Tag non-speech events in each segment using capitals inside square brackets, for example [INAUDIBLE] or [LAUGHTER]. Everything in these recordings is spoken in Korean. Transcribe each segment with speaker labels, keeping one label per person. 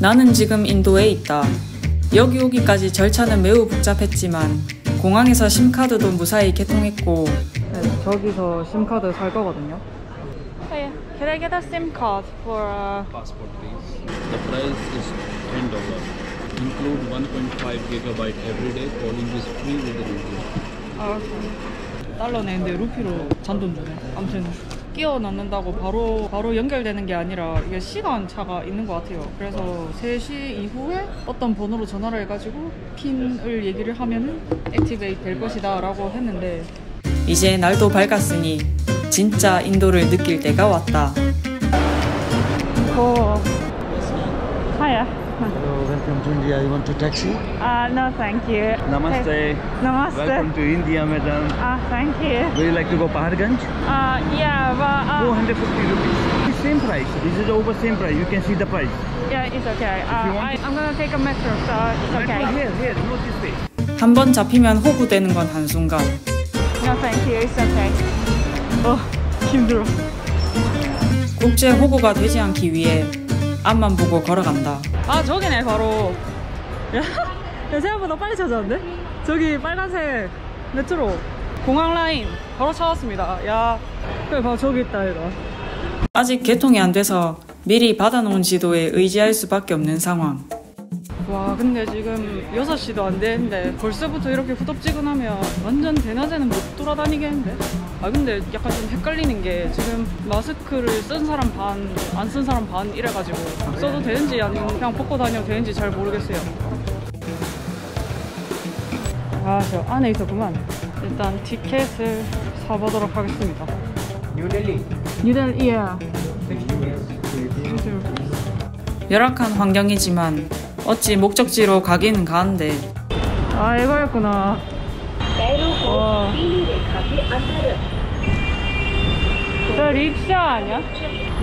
Speaker 1: 나는 지금 인도에 있다. 여기 오기까지 절차는 매우 복잡했지만 공항에서 심카드도 무사히 개통했고 네, 저기서 심카드 살 거거든요. Hey, can I get a SIM card for uh...
Speaker 2: passport please. The price is ten dollar. Include 1.5 gigabyte every day. Calling is free with the India.
Speaker 1: 아. 달러 내는데 루피로 잔돈 주네. 아무튼 끼워 넣는다고 바로 바로 연결되는 게 아니라 이게 시간 차가 있는 것 같아요. 그래서 3시 이후에 어떤 번호로 전화를 해가지고 핀을 얘기를 하면은 액티베이트 될 것이다 라고 했는데 이제 날도 밝았으니 진짜 인도를 느낄 때가 왔다. 오, 하야.
Speaker 3: Hello, welcome to India. You want to taxi?
Speaker 1: Uh, no, thank you.
Speaker 3: Namaste.
Speaker 1: Namaste.
Speaker 3: Welcome to India, madam.
Speaker 1: Ah, thank you.
Speaker 3: Would you like to go Paharganj?
Speaker 1: Uh, yeah, but uh,
Speaker 3: 450 rupees. Same price. This is over same price. You can see the price.
Speaker 1: yeah, it's okay. Uh, I, I'm gonna take a metro, so it's okay.
Speaker 3: Here, here. Go this way.
Speaker 1: 한번 잡히면 호구되는 건 한순간.
Speaker 4: No, thank you. It's okay.
Speaker 1: 어, 힘들어. 국제 호구가 되지 않기 위해 앞만 보고 걸어간다. 아, 저기네, 바로. 야, 야, 생각보다 빨리 찾았는데? 저기 빨간색 메트로. 공항 라인 바로 찾았습니다. 야, 그래, 봐, 저기 있다, 이거. 아직 개통이 안 돼서 미리 받아놓은 지도에 의지할 수밖에 없는 상황. 와 근데 지금 6시도 안 되는데 벌써부터 이렇게 후덥지근하면 완전 대낮에는 못 돌아다니겠는데? 아 근데 약간 좀 헷갈리는 게 지금 마스크를 쓴 사람 반, 안 쓴 사람 반 이래가지고 써도 되는지 아니면 그냥 벗고 다녀도 되는지 잘 모르겠어요. 아 저 안에 있었구만. 일단 티켓을 사보도록 하겠습니다.
Speaker 3: New Delhi.
Speaker 1: 뉴델 이야 열악한 환경이지만 어찌 목적지로 가기는 가는데. 아 이거였구나. 와. 저 릭샤 아니야?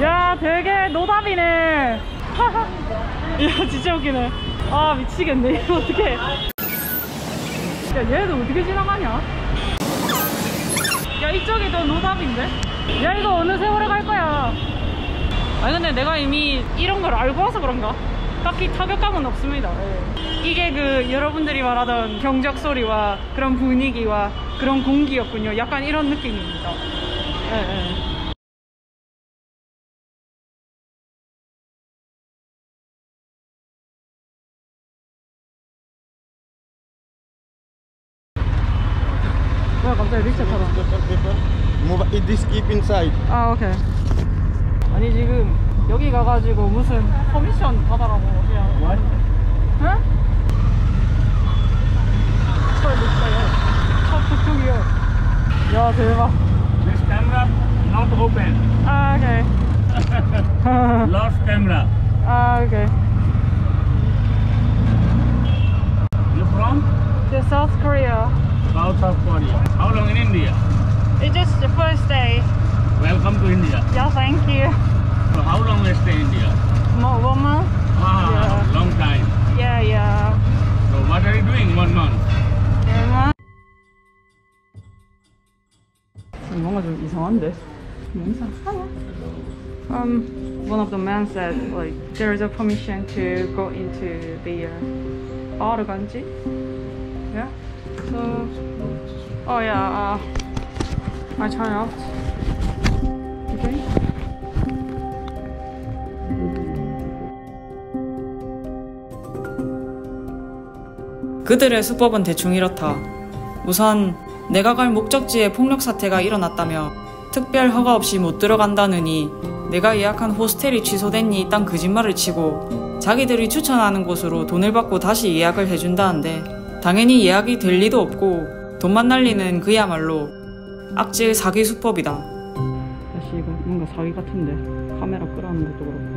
Speaker 1: 야 되게 노답이네. 야 진짜 웃기네. 아 미치겠네. 이거 어떡해. 야 얘도 어떻게 지나가냐? 야 이쪽이 더 노답인데? 야 이거 어느 세월에 갈 거야? 아니 근데 내가 이미 이런 걸 알고 와서 그런가? 딱히 타격감은 없습니다. 예. 이게 그 여러분들이 말하던 경적 소리와 그런 분위기와 그런 공기였군요. 약간 이런 느낌입니다. 예, 예. 뭐야 갑자기 릭샤 타다.
Speaker 3: Mobile, this keep inside.
Speaker 1: 아 오케이 여기 가가지고 무슨 커미션 받아라고 그냥
Speaker 3: What?
Speaker 1: 응? 차 높다요 차 그쪽이요 야 대박
Speaker 5: This camera not open.
Speaker 1: 아 오케이 [LAUGHS] [LAUGHS]
Speaker 5: Lost camera.
Speaker 1: 아 오케이
Speaker 5: You from
Speaker 1: The South Korea
Speaker 5: South of Korea. How long in India?
Speaker 1: It's just the first day
Speaker 5: Welcome to India.
Speaker 1: Yeah thank you
Speaker 5: So how long you stay in India?
Speaker 1: Mo one month?
Speaker 5: Ah,
Speaker 1: Yeah.
Speaker 5: long time.
Speaker 1: Yeah yeah
Speaker 5: So what are you doing one month?
Speaker 1: One month 뭔가 좀 이상한데? Um, one of the men said like there is a permission to go into the uh, Araganji. Yeah. So, oh yeah. Uh, I try out. 그들의 수법은 대충 이렇다. 우선 내가 갈 목적지에 폭력 사태가 일어났다며 특별 허가 없이 못 들어간다느니 내가 예약한 호스텔이 취소됐니 딴 거짓말을 치고 자기들이 추천하는 곳으로 돈을 받고 다시 예약을 해준다는데 당연히 예약이 될 리도 없고 돈만 날리는 그야말로 악질 사기 수법이다. 다시 이거 뭔가 사기 같은데 카메라 끄라는 것도 그렇고.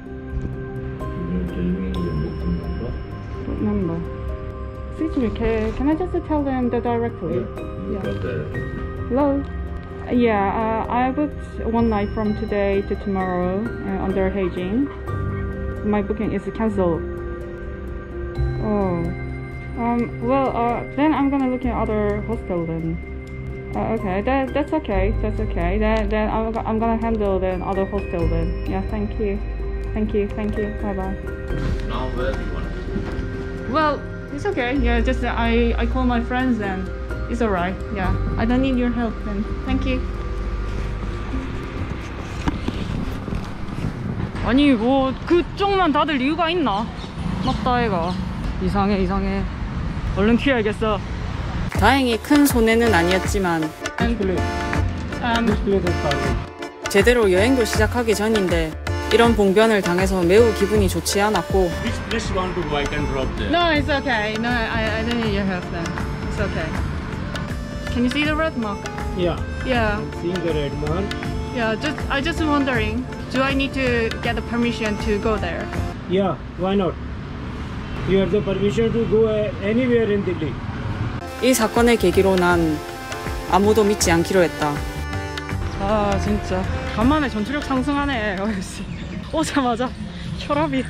Speaker 1: [CLEARS THROAT] number. Excuse me, can, can I just tell them the directly? Yeah. Hello? Uh, Yeah, uh, I booked one night from today to tomorrow uh, under Beijing. My booking is cancelled. Oh. Um, well, uh, then I'm gonna look at other hostel then. Uh, okay, that, that's okay, that's okay. Then, then I'm, I'm gonna handle then other hostel then. Yeah, thank you.
Speaker 4: Thank you. Thank you. Bye bye.
Speaker 2: Now where do you want to go?
Speaker 4: Well, it's okay. Yeah, just uh, I I call my friends and it's alright. Yeah, I don't need your help then. Thank you.
Speaker 1: 아니 뭐 그쪽만 다들 이유가 있나? 맞다 애가 이상해 이상해 얼른 튀어야겠어 다행히 큰 손해는 아니었지만
Speaker 4: Um,
Speaker 1: 제대로 여행도 시작하기 전인데 이런 봉변을 당해서 매우 기분이 좋지 않았고
Speaker 5: Which want to go? I can drop there.
Speaker 4: no, it's okay. No, I I don't need your help then. It's okay. Can you see the red mark?
Speaker 3: Yeah,
Speaker 4: Yeah.
Speaker 3: seeing the red mark.
Speaker 4: Yeah. Just I just wondering. Do I need to get the permission to go there?
Speaker 3: Yeah, why not? You have the permission to go uh, anywhere in Delhi.
Speaker 1: 이 사건을 계기로 난 아무도 믿지 않기로 했다 아 진짜 간만에 전투력 상승하네 어이씨. 오자마자 혈압이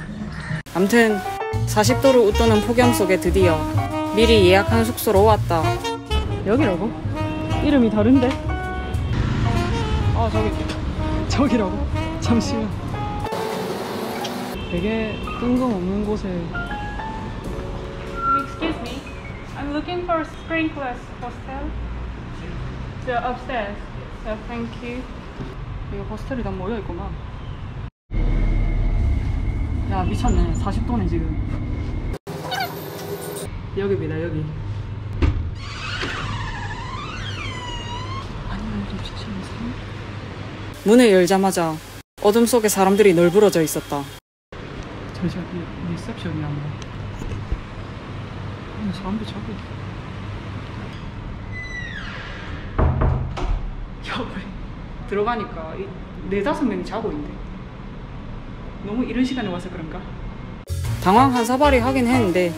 Speaker 1: 암튼 40도를 웃도는 폭염 속에 드디어 미리 예약한 숙소로 왔다 여기라고? 이름이 다른데? 아 저기 저기라고? 잠시만 되게 뜬금없는 곳에
Speaker 4: Excuse me. I'm looking for sprinkless hostel. The upstairs. So thank you.
Speaker 1: 이거 호스텔이 다 모여있구만 야 미쳤네. 40도네 지금. 여기입니다 여기? 문을 열자마자 어둠 속에 사람들이 널브러져 있었다. 저 저기 리셉션이 아마 아니 사람들 자고 여기 들어가니까 이 네다섯 명이 자고 있네. 너무 이른 시간에 와서 그런가? 당황한 사발이 하긴 했는데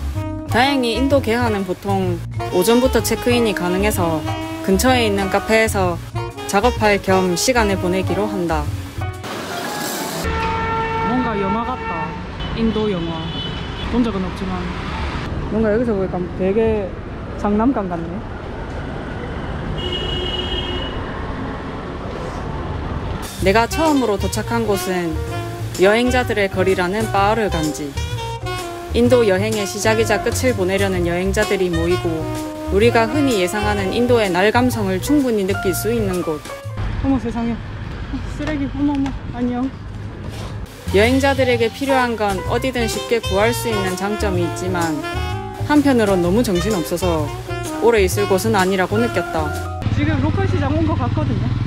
Speaker 1: 다행히 인도 개하는 보통 오전부터 체크인이 가능해서 근처에 있는 카페에서 작업할 겸 시간을 보내기로 한다. 뭔가 영화 같다. 인도 영화. 본 적은 없지만 뭔가 여기서 보니까 되게 장난감 같네. 내가 처음으로 도착한 곳은 여행자들의 거리라는 바흐를 간지. 인도 여행의 시작이자 끝을 보내려는 여행자들이 모이고 우리가 흔히 예상하는 인도의 날 감성을 충분히 느낄 수 있는 곳. 어머 세상에. 쓰레기 어머 어머 안녕. 여행자들에게 필요한 건 어디든 쉽게 구할 수 있는 장점이 있지만 한편으론 너무 정신없어서 오래 있을 곳은 아니라고 느꼈다. 지금 로컬 시장 온 것 같거든요.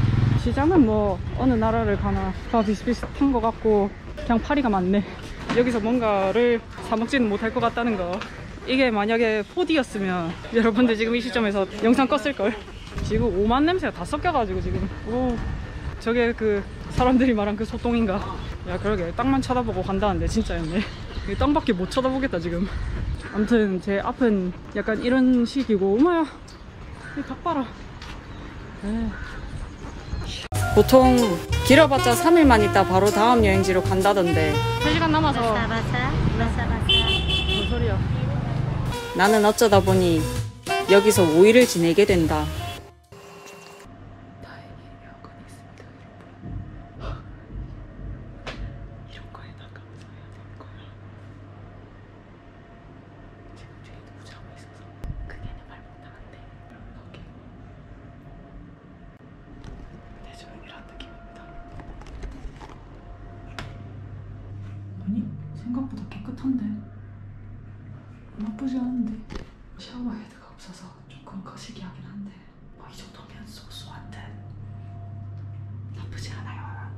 Speaker 1: 시장은 뭐 어느 나라를 가나 다 비슷비슷한 것 같고 그냥 파리가 많네. 여기서 뭔가를 사 먹지는 못할 것 같다는 거. 이게 만약에 4D였으면 여러분들 지금 이 시점에서 영상 껐을걸. 지금 오만 냄새가 다 섞여가지고 지금. 오, 저게 그 사람들이 말한 그 소똥인가. 야 그러게 땅만 쳐다보고 간다는데 진짜였네. 이 땅밖에 못 쳐다보겠다 지금. 아무튼 제 앞은 약간 이런 식이고 어머야 이닭 봐라. 에이. 보통 길어봤자 3일만 있다 바로 다음 여행지로 간다던데. 3시간 남아서. 뭔 소리야? 나는 어쩌다 보니 여기서 5일을 지내게 된다 다행히 에어컨이 있습니다 여러분 이런 거에 나 감사해야 될 거야 지금 뒤에도 자고 있어서 크게는 말 못하는데 이렇게 대조연이라는 느낌입니다. 아니 생각보다 깨끗한데. 나쁘지 않은데. 샤워 헤드가 없어서 조금 거시기 하긴 한데. 뭐 이 정도면 소소한데 나쁘지 않아요.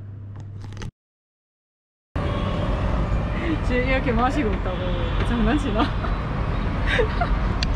Speaker 1: 지금 이렇게 마시고 있다고. 장난치나? [LAUGHS]